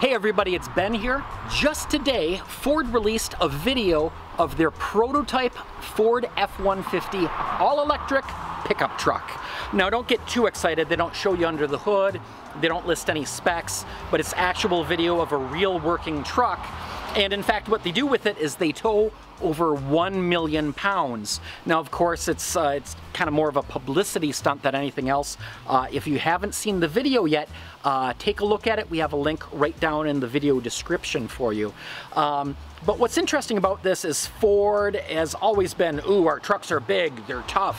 Hey everybody, it's Ben here. Just today, Ford released a video of their prototype Ford F-150 all-electric pickup truck. Now don't get too excited, they don't show you under the hood, they don't list any specs, but it's actual video of a real working truck and in fact, what they do with it is they tow over 1 million pounds. Now, of course, it's, uh, it's kind of more of a publicity stunt than anything else. Uh, if you haven't seen the video yet, uh, take a look at it. We have a link right down in the video description for you. Um, but what's interesting about this is Ford has always been, ooh, our trucks are big, they're tough.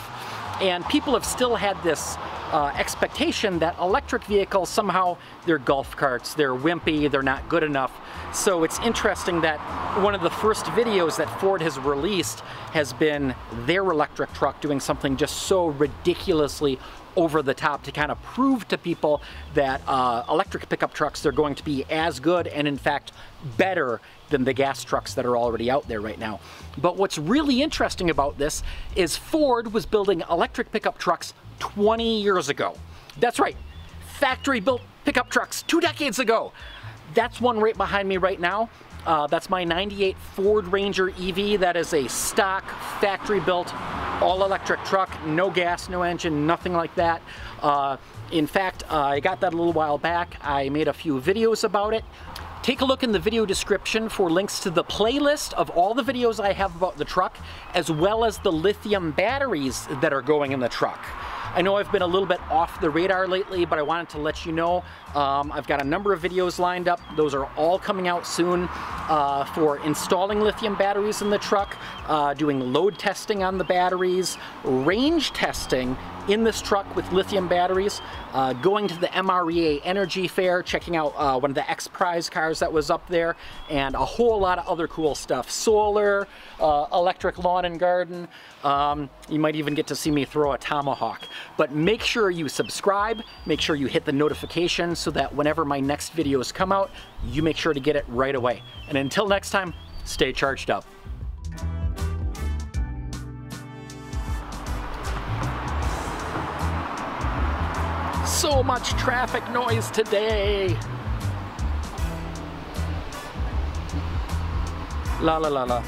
And people have still had this uh, expectation that electric vehicles somehow they're golf carts, they're wimpy, they're not good enough. So it's interesting that one of the first videos that Ford has released has been their electric truck doing something just so ridiculously over the top to kind of prove to people that uh, electric pickup trucks, they're going to be as good and in fact better than the gas trucks that are already out there right now. But what's really interesting about this is Ford was building electric pickup trucks 20 years ago. That's right, factory built pickup trucks two decades ago. That's one right behind me right now. Uh, that's my 98 Ford Ranger EV. That is a stock factory built all electric truck, no gas, no engine, nothing like that. Uh, in fact, uh, I got that a little while back. I made a few videos about it. Take a look in the video description for links to the playlist of all the videos I have about the truck, as well as the lithium batteries that are going in the truck. I know I've been a little bit off the radar lately, but I wanted to let you know um, I've got a number of videos lined up. Those are all coming out soon uh, for installing lithium batteries in the truck, uh, doing load testing on the batteries, range testing in this truck with lithium batteries, uh, going to the MREA Energy Fair, checking out uh, one of the X Prize cars that was up there, and a whole lot of other cool stuff. Solar, uh, electric lawn and garden. Um, you might even get to see me throw a tomahawk. But make sure you subscribe, make sure you hit the notification so that whenever my next videos come out, you make sure to get it right away. And until next time, stay charged up. So much traffic noise today. La la la la.